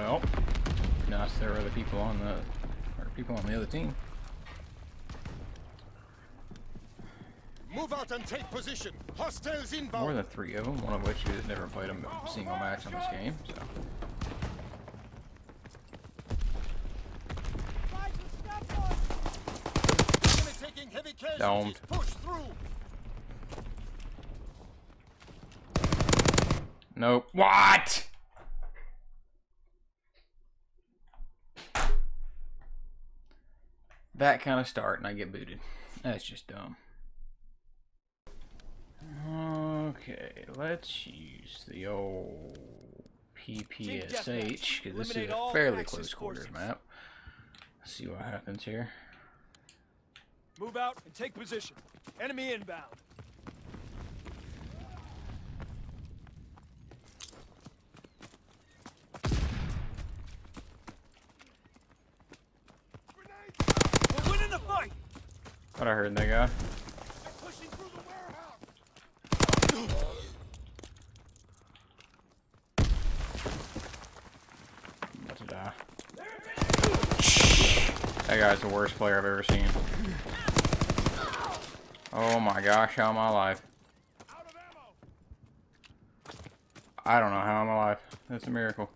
Well, nice there are other people on the, or people on the other team. Move out and take position. Hostiles inbound. More than three of them, one of which has never played a single match on this game, so. Enemy taking heavy casualties. Domed. Push through. Nope. What? That kind of start and I get booted. That's just dumb. Okay, let's use the old PPSH because this is a fairly close quarters map. Let's see what happens here. Move out and take position. Enemy inbound. We're winning the fight. What I heard that guy. That guy's the worst player I've ever seen. Oh my gosh, how am I alive? I don't know how I'm alive. That's a miracle.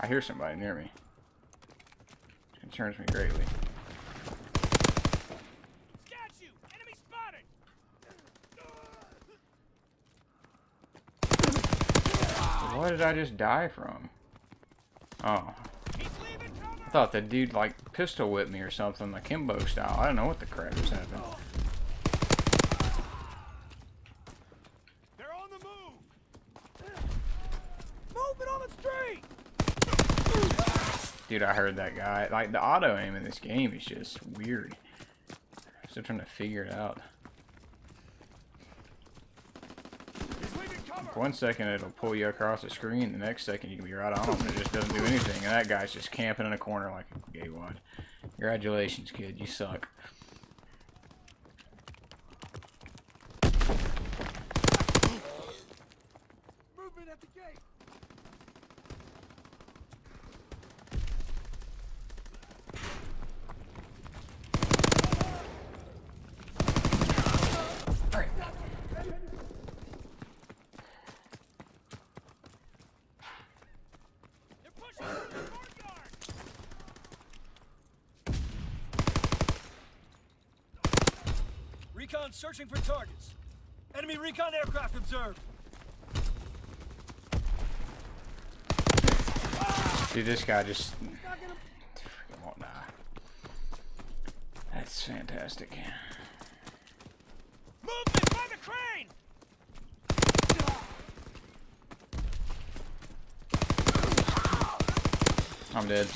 I hear somebody near me. It concerns me greatly. Got you. Enemy spotted. What did I just die from? Oh. He's leaving cover. I thought the dude like pistol whipped me or something, the Kimbo style. I don't know what the crap just happened. They're on the move. Movement on the street. Dude, I heard that guy. Like the auto aim in this game is just weird. I'm Still trying to figure it out. One second it'll pull you across the screen, the next second you can be right on him and it just doesn't do anything. And that guy's just camping in a corner like a gay wad. Congratulations, kid. You suck. Movement at the gate. Recon searching for targets. Enemy recon aircraft observed. Dude, this guy just die. That's fantastic. Movement by the crane! I'm dead.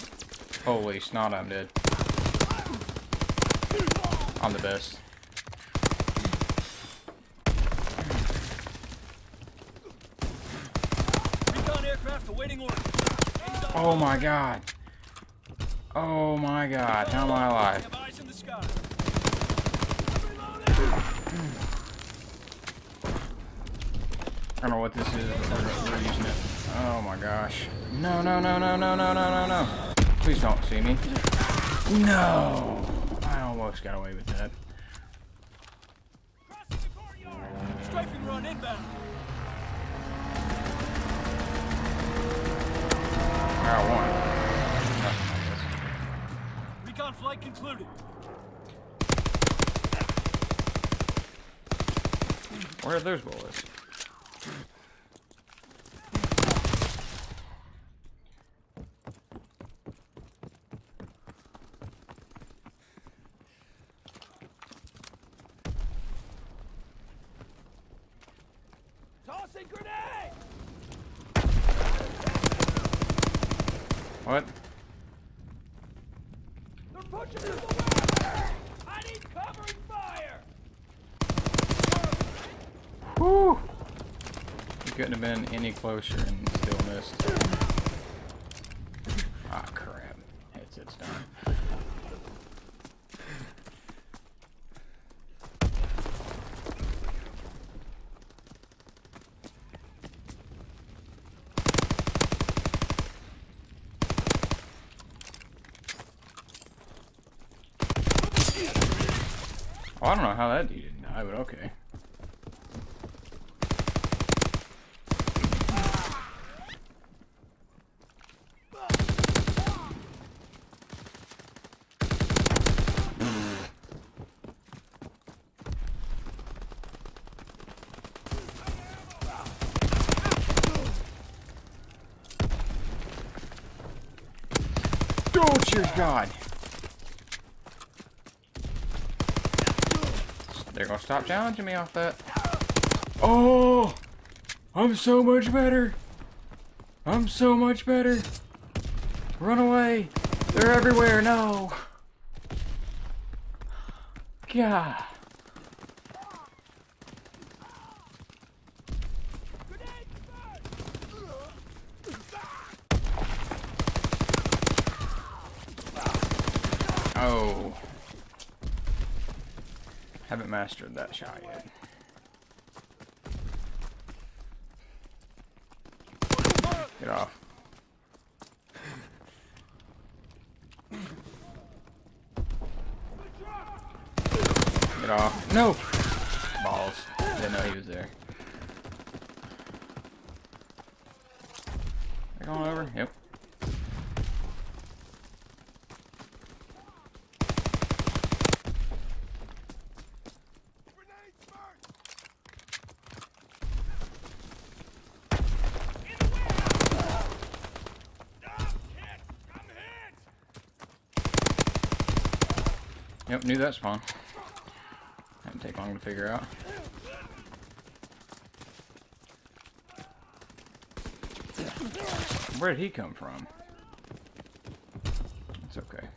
Holy snot, I'm dead. I'm the best. Recon aircraft awaiting orders. Aimed on- Oh my god. Oh my god, how am I alive? I don't know what this is, we're, we're using it. Oh my gosh. No, no, no, no, no, no, no, no, no. Please don't see me. No! I almost got away with that. Strafing run inbound. I won. Nothing, I guess. Recon flight concluded. Where are those bullets? Tossing grenade! What? Whew! You couldn't have been any closer and still missed. Ah, crap. Headset's done. Oh, I don't know how that dude didn't die, but okay. Oh, dear God. They're gonna stop challenging me off that. Oh! I'm so much better! I'm so much better! Run away! They're everywhere, no! God. Oh. Haven't mastered that shot yet. Get off. Get off. No! Balls. Didn't know he was there. They're going over? Yep. Yep, knew that spawn. Didn't take long to figure out. Where did he come from? It's okay.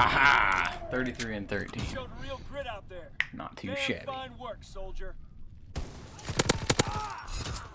Aha! 33 and 13. Showed real grit out there. Not too Damn shabby. fine work, soldier. Ah!